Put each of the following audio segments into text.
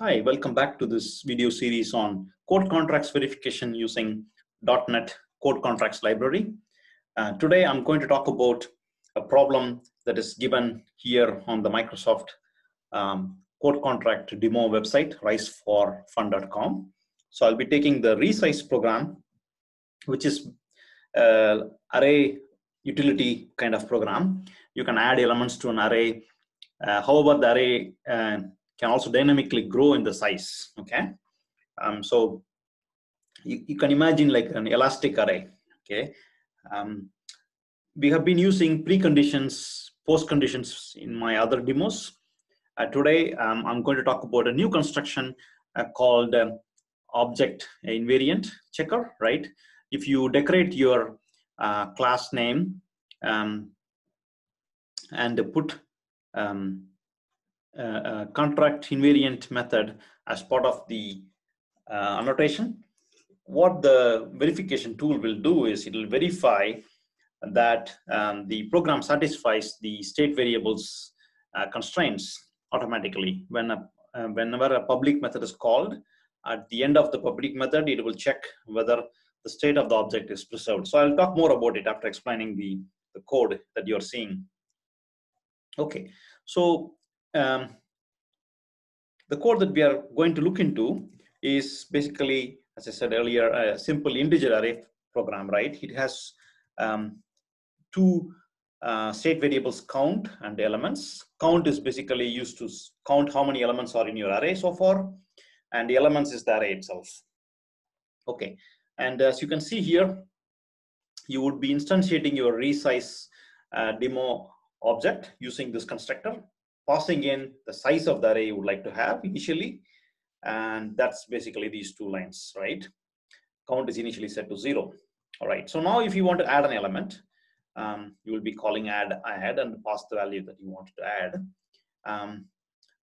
Hi, welcome back to this video series on code contracts verification using .NET Code Contracts Library. Uh, today, I'm going to talk about a problem that is given here on the Microsoft um, Code Contract demo website, rise4fun.com. So I'll be taking the resize program, which is uh, array utility kind of program. You can add elements to an array. Uh, however, the array uh, can also dynamically grow in the size. Okay, um, so you, you, can imagine like an elastic array. Okay, um, we have been using preconditions, post conditions in my other demos. Uh, today, um, I'm going to talk about a new construction uh, called um, object invariant checker. Right, if you decorate your uh, class name um, and put um, uh, contract invariant method as part of the uh, annotation, what the verification tool will do is it will verify that um, the program satisfies the state variables uh, constraints automatically. When a, uh, whenever a public method is called, at the end of the public method, it will check whether the state of the object is preserved. So I'll talk more about it after explaining the, the code that you're seeing. Okay, so um, the code that we are going to look into is basically, as I said earlier, a simple integer array program, right? It has um, two uh, state variables count and elements. Count is basically used to count how many elements are in your array so far, and the elements is the array itself. Okay, and as you can see here, you would be instantiating your resize uh, demo object using this constructor passing in the size of the array you would like to have initially. And that's basically these two lines, right? Count is initially set to zero. All right, so now if you want to add an element, um, you will be calling add add and pass the value that you want to add. Um,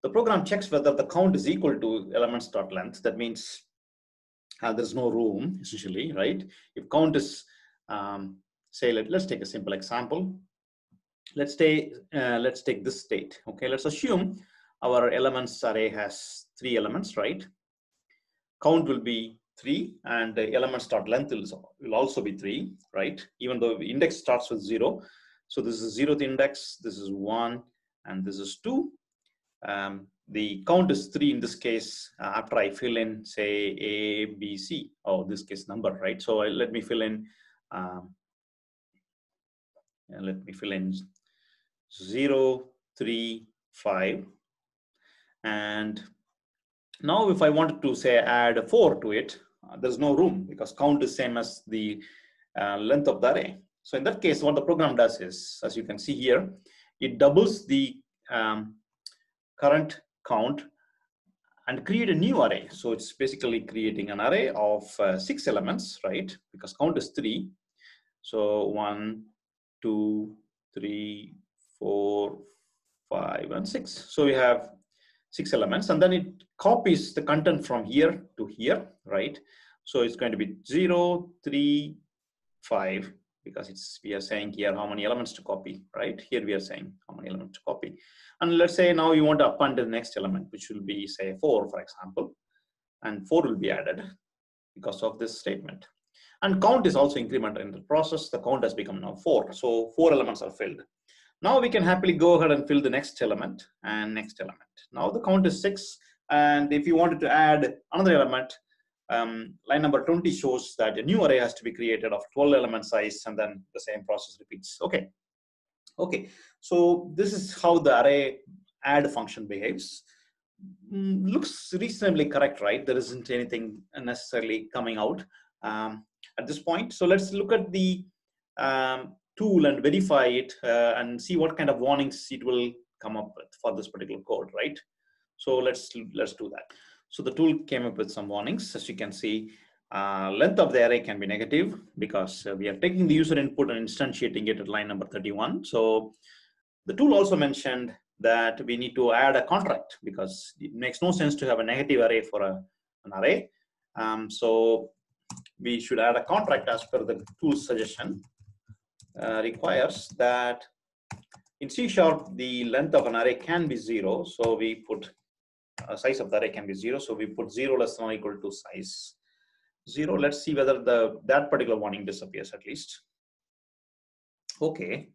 the program checks whether the count is equal to elements dot length. That means uh, there's no room essentially, right? If count is, um, say, let, let's take a simple example let's take uh, let's take this state. Okay let's assume our elements array has three elements right? Count will be three and the elements start length will also be three right? Even though the index starts with zero. So this is zeroth index this is one and this is two. Um, the count is three in this case uh, after I fill in say A, B, C, oh this case number, right? So I, let me fill in, um, let me fill in 0, 3, 5. And now if I wanted to say add a 4 to it, uh, there's no room because count is same as the uh, length of the array. So in that case, what the program does is, as you can see here, it doubles the um, current count and create a new array. So it's basically creating an array of uh, six elements, right? Because count is three. So one, two, three, four, five, and six. So we have six elements, and then it copies the content from here to here, right? So it's going to be zero, three, five, because it's we are saying here how many elements to copy, right? Here we are saying how many elements to copy. And let's say now you want to append the next element, which will be say four, for example, and four will be added because of this statement. And count is also incremented in the process. The count has become now four. So four elements are filled. Now we can happily go ahead and fill the next element and next element. Now the count is six. And if you wanted to add another element, um, line number 20 shows that a new array has to be created of 12 element size and then the same process repeats. Okay. Okay. So this is how the array add function behaves. Mm, looks reasonably correct, right? There isn't anything necessarily coming out um, at this point. So let's look at the um, tool and verify it uh, and see what kind of warnings it will come up with for this particular code, right? So let's let's do that. So the tool came up with some warnings. As you can see, uh, length of the array can be negative because uh, we are taking the user input and instantiating it at line number 31. So the tool also mentioned that we need to add a contract because it makes no sense to have a negative array for a, an array. Um, so we should add a contract as per the tool's suggestion. Uh, requires that in C sharp, the length of an array can be zero. So we put uh, size of the array can be zero. So we put zero less than or equal to size zero. Let's see whether the that particular warning disappears at least. Okay,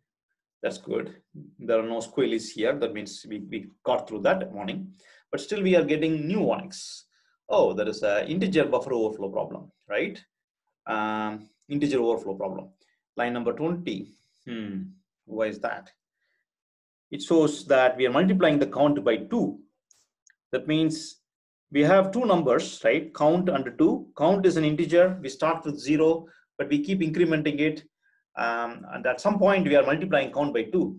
that's good. There are no squealies here. That means we, we got through that warning, but still we are getting new warnings. Oh, there is a integer buffer overflow problem, right? Um, integer overflow problem. Line number 20. Hmm, why is that? It shows that we are multiplying the count by two. That means we have two numbers, right? Count under two. Count is an integer. We start with zero, but we keep incrementing it um, and at some point we are multiplying count by two.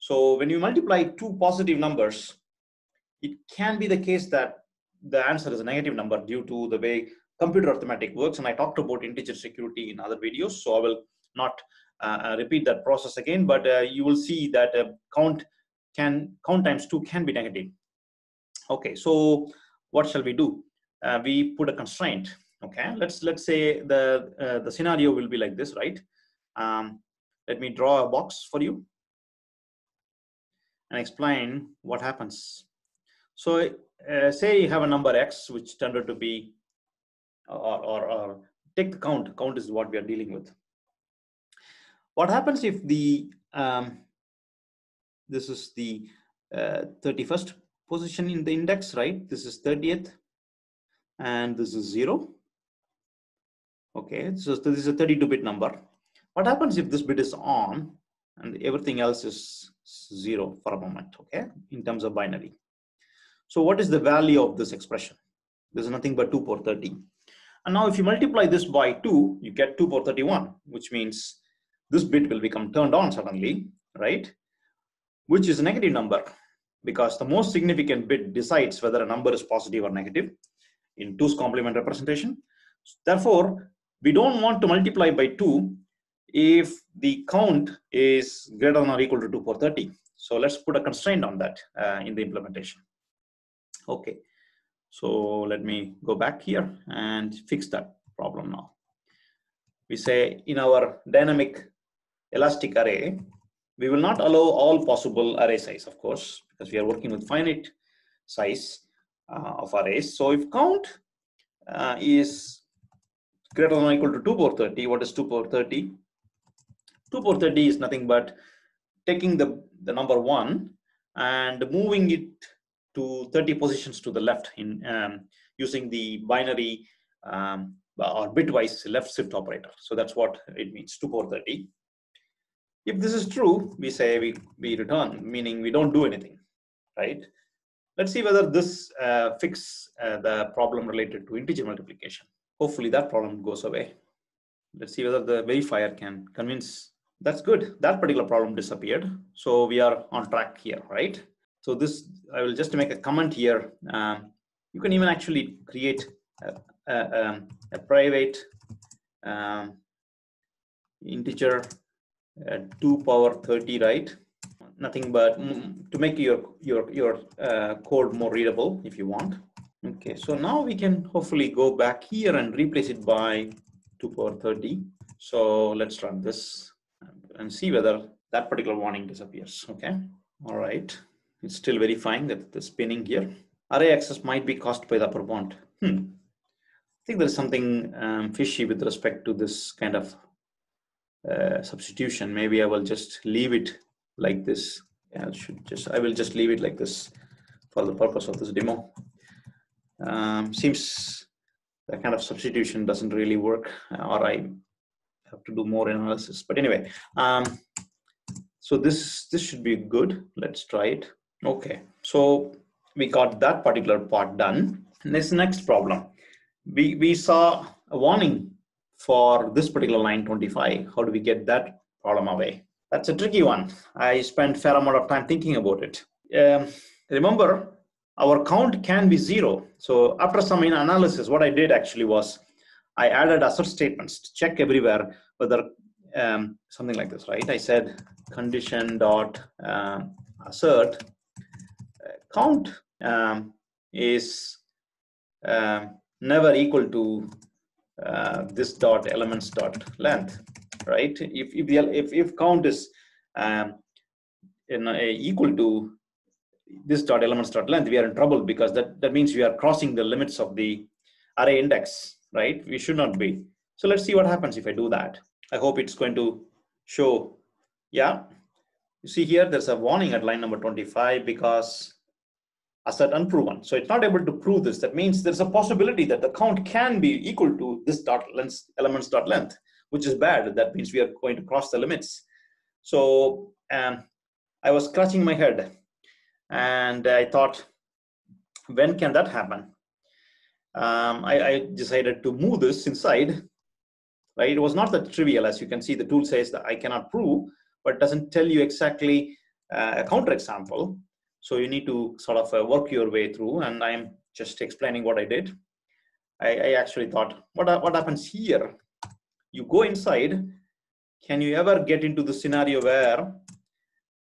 So when you multiply two positive numbers, it can be the case that the answer is a negative number due to the way computer arithmetic works. And I talked about integer security in other videos, so I will not uh, uh repeat that process again, but uh, you will see that count can count times two can be negative. Okay, so what shall we do? We put a constraint. Okay, let's let's say the the scenario will be like this, right? Um, let me draw a box for you and explain what happens. So uh, say you have a number x which out to be, or, or, or take the count, count is what we are dealing with. What happens if the, um, this is the uh, 31st position in the index, right? This is 30th and this is zero. Okay, so this is a 32 bit number. What happens if this bit is on and everything else is zero for a moment, okay, in terms of binary. So what is the value of this expression? There's nothing but 2 power 30. And now if you multiply this by 2, you get 2 power 31, which means this bit will become turned on suddenly, right? Which is a negative number because the most significant bit decides whether a number is positive or negative in 2's complement representation. Therefore, we don't want to multiply by 2 if the count is greater than or equal to 2 power 30. So let's put a constraint on that uh, in the implementation. Okay, so let me go back here and fix that problem now. We say in our dynamic elastic array, we will not allow all possible array size, of course, because we are working with finite size uh, of arrays. So if count uh, is greater than or equal to 2 power 30, what is 2 power 30? 2 power 30 is nothing but taking the, the number 1 and moving it to 30 positions to the left in um, using the binary um, or bitwise left shift operator. So that's what it means, 2 power 30. If this is true, we say we, we return, meaning we don't do anything, right? Let's see whether this uh, fix uh, the problem related to integer multiplication. Hopefully that problem goes away. Let's see whether the verifier can convince that's good. That particular problem disappeared. So we are on track here, right? So this, I will just make a comment here. Um, you can even actually create a, a, um, a private um, integer uh, 2 power 30, right? Nothing but to make your, your, your uh, code more readable if you want. Okay, so now we can hopefully go back here and replace it by 2 power 30. So let's run this and see whether that particular warning disappears. Okay. All right. It's still verifying that the spinning here. Array access might be caused by the upper bound. Hmm. I think there's something um, fishy with respect to this kind of uh, substitution. Maybe I will just leave it like this. Yeah, I should just I will just leave it like this for the purpose of this demo. Um, seems that kind of substitution doesn't really work, or I have to do more analysis. But anyway, um, so this this should be good. Let's try it. Okay, so we got that particular part done. This next problem, we we saw a warning for this particular line 25. How do we get that problem away? That's a tricky one. I spent fair amount of time thinking about it. Um, remember, our count can be zero. So after some analysis, what I did actually was I added assert statements to check everywhere whether um, something like this, right? I said condition dot um, assert uh, count um, is uh, never equal to uh, this dot elements dot length, right? If if the if, if count is um, in a, equal to this dot elements dot length, we are in trouble because that, that means we are crossing the limits of the array index, right? We should not be. So let's see what happens if I do that. I hope it's going to show, yeah. You see here, there's a warning at line number 25 because assert unproven. So it's not able to prove this. That means there's a possibility that the count can be equal to this dot length, elements dot length, which is bad. That means we are going to cross the limits. So um, I was scratching my head and I thought, when can that happen? Um, I, I, decided to move this inside. Right, it was not that trivial, as you can see. The tool says that I cannot prove, but doesn't tell you exactly uh, a counterexample. So you need to sort of uh, work your way through, and I'm just explaining what I did. I, I actually thought, what what happens here? You go inside. Can you ever get into the scenario where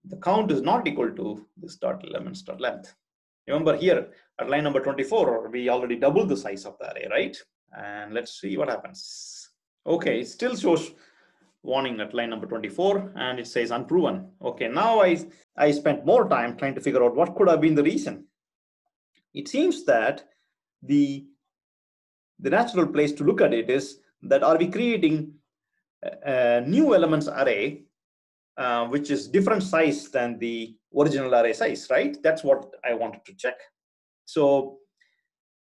the count is not equal to this dot elements dot length. Remember here at line number 24, we already doubled the size of the array, right? And let's see what happens. Okay, it still shows warning at line number 24 and it says unproven. Okay, now I, I spent more time trying to figure out what could have been the reason. It seems that the, the natural place to look at it is that are we creating a, a new elements array uh, which is different size than the original array size, right? That's what I wanted to check. So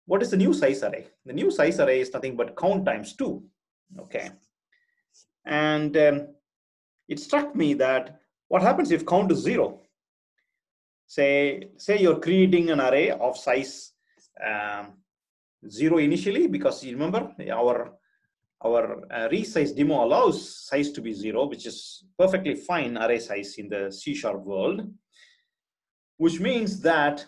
what is the new size array? The new size array is nothing but count times two, okay? And um, it struck me that what happens if count is zero? Say, say you're creating an array of size um, zero initially, because you remember our our uh, resize demo allows size to be zero, which is perfectly fine array size in the C sharp world, which means that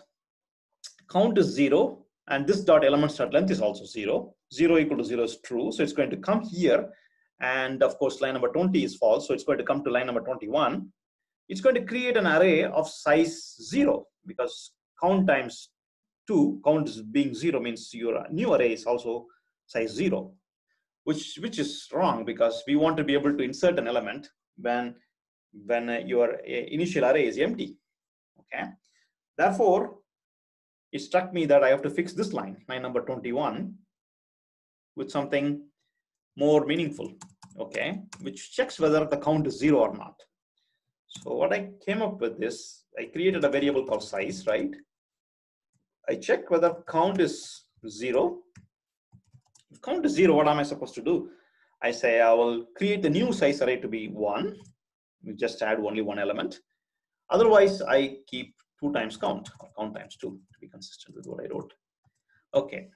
count is zero and this dot element dot length is also zero. Zero equal to zero is true. So it's going to come here. And of course, line number 20 is false. So it's going to come to line number 21. It's going to create an array of size zero because count times two, count being zero means your new array is also size zero which which is wrong because we want to be able to insert an element when when uh, your uh, initial array is empty okay therefore it struck me that i have to fix this line line number 21 with something more meaningful okay which checks whether the count is zero or not so what i came up with this i created a variable called size right i check whether count is zero if count is zero, what am I supposed to do? I say I will create the new size array to be one. We just add only one element. Otherwise, I keep two times count or count times two to be consistent with what I wrote. Okay.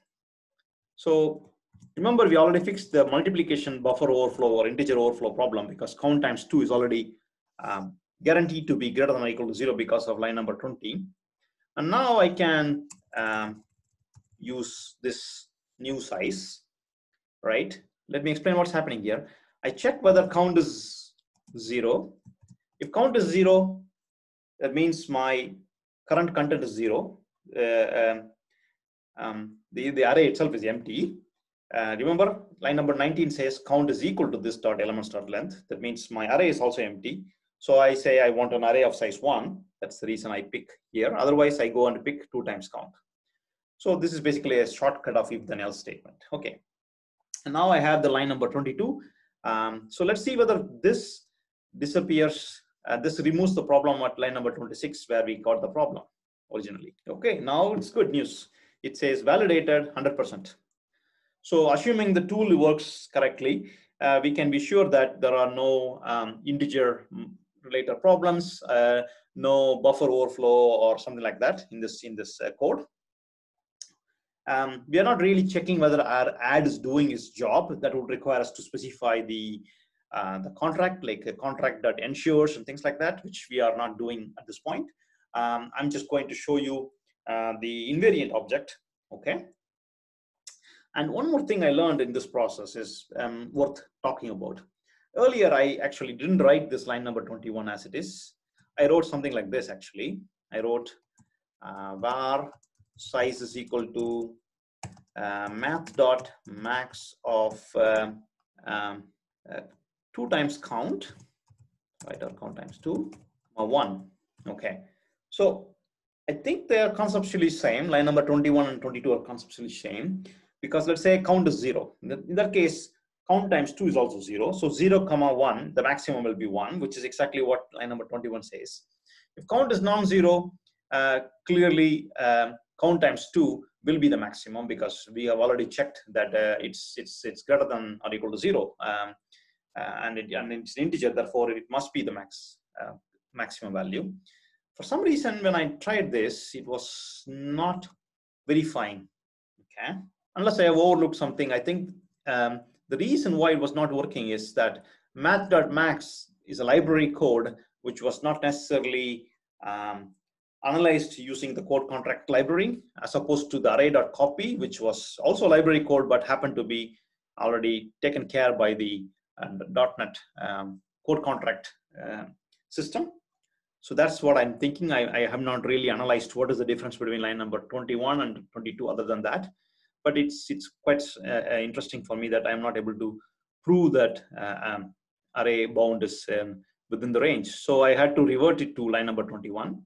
So remember, we already fixed the multiplication buffer overflow or integer overflow problem because count times two is already um, guaranteed to be greater than or equal to zero because of line number 20. And now I can um, use this new size right? Let me explain what's happening here. I check whether count is zero. If count is zero, that means my current content is zero. Uh, um, um, the, the array itself is empty. Uh, remember, line number 19 says count is equal to this dot elements dot length. That means my array is also empty. So I say I want an array of size one. That's the reason I pick here. Otherwise, I go and pick two times count. So this is basically a shortcut of if then else statement. Okay. And now I have the line number 22. Um, so let's see whether this disappears. Uh, this removes the problem at line number 26 where we got the problem originally. Okay, now it's good news. It says validated 100%. So assuming the tool works correctly, uh, we can be sure that there are no um, integer related problems, uh, no buffer overflow or something like that in this in this uh, code um, we are not really checking whether our add is doing its job. That would require us to specify the uh, the contract, like a contract that ensures and things like that, which we are not doing at this point. Um, I'm just going to show you uh, the invariant object, okay? And one more thing I learned in this process is um, worth talking about. Earlier, I actually didn't write this line number 21 as it is. I wrote something like this actually. I wrote uh, var size is equal to uh, math dot max of uh, um, uh, 2 times count, right, or count times 2, or 1. Okay. So I think they are conceptually same. Line number 21 and 22 are conceptually same because let's say count is zero. In that case, count times two is also zero. So zero comma one, the maximum will be one, which is exactly what line number 21 says. If count is non-zero, uh, clearly um, count times two will be the maximum because we have already checked that uh, it's it's it's greater than or equal to zero, um, uh, and, it, and it's an integer. Therefore, it must be the max uh, maximum value. For some reason, when I tried this, it was not verifying. Okay, unless I have overlooked something. I think um, the reason why it was not working is that math.max is a library code which was not necessarily um, analyzed using the code contract library as opposed to the array.copy, which was also a library code but happened to be already taken care by the uh, .NET um, code contract uh, system. So that's what I'm thinking. I, I, have not really analyzed what is the difference between line number 21 and 22 other than that but it's it's quite uh, uh, interesting for me that I'm not able to prove that uh, um, array bound is um, within the range. So I had to revert it to line number 21.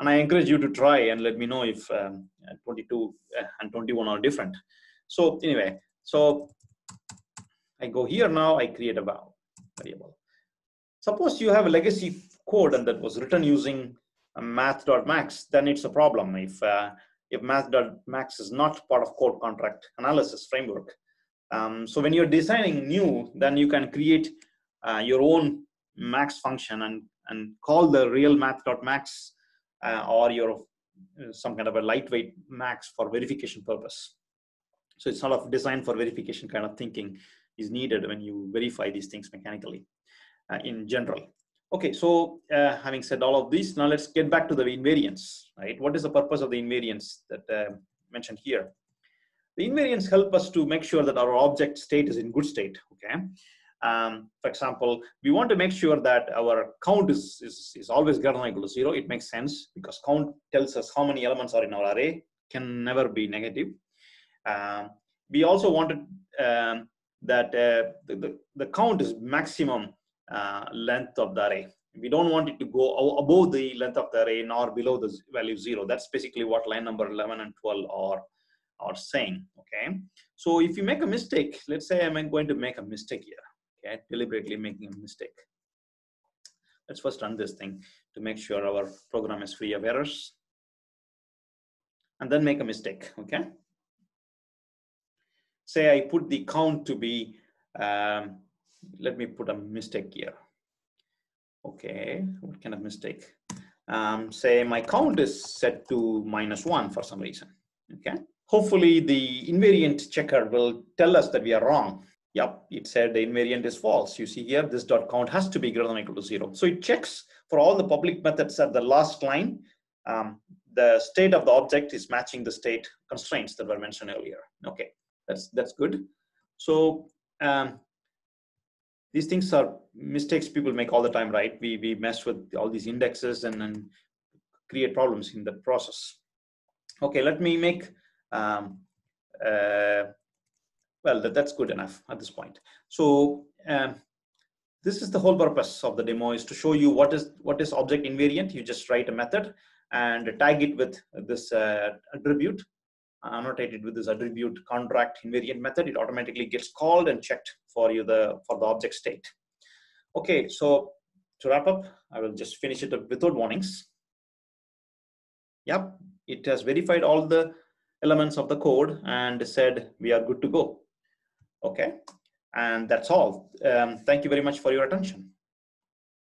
And I encourage you to try and let me know if um, 22 and 21 are different. So anyway, so I go here now, I create a variable. Suppose you have a legacy code and that was written using math.max, then it's a problem. If uh, if math.max is not part of code contract analysis framework. Um, so when you're designing new, then you can create uh, your own max function and, and call the real math.max uh, or your uh, some kind of a lightweight max for verification purpose. So it's sort of design for verification kind of thinking is needed when you verify these things mechanically uh, in general. Okay, so uh, having said all of this, now let's get back to the invariance, right? What is the purpose of the invariance that uh, mentioned here? The invariance help us to make sure that our object state is in good state, okay? Um, for example, we want to make sure that our count is, is, is always greater than or equal to zero. It makes sense because count tells us how many elements are in our array, can never be negative. Um, we also wanted um, that uh, the, the, the count is maximum uh, length of the array. We don't want it to go above the length of the array nor below the value zero. That's basically what line number 11 and 12 are, are saying, okay? So if you make a mistake, let's say I'm going to make a mistake here, okay? Deliberately making a mistake. Let's first run this thing to make sure our program is free of errors. And then make a mistake, okay? Say I put the count to be um, let me put a mistake here. Okay, what kind of mistake? Um, say my count is set to minus one for some reason, okay? Hopefully the invariant checker will tell us that we are wrong. Yep, it said the invariant is false. You see here, this dot count has to be greater than or equal to zero. So it checks for all the public methods at the last line, um, the state of the object is matching the state constraints that were mentioned earlier. Okay, that's that's good. So um, these things are mistakes people make all the time, right? We, we mess with all these indexes and, and create problems in the process. Okay, let me make, um, uh, well, that, that's good enough at this point. So um, this is the whole purpose of the demo is to show you what is what is object invariant. You just write a method and tag it with this uh, attribute annotated with this attribute contract invariant method, it automatically gets called and checked for you the for the object state. Okay, so to wrap up, I will just finish it up without warnings. Yep, it has verified all the elements of the code and said we are good to go. Okay, and that's all. Um, thank you very much for your attention.